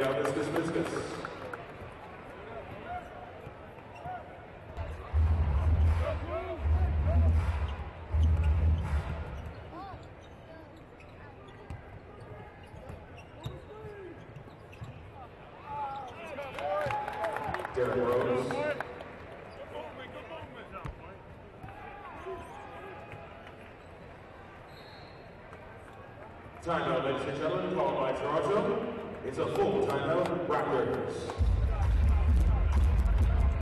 Daudas Kismiskas. Derek Rose. Ladies and gentlemen, followed by Toronto. It's a full-time of Records.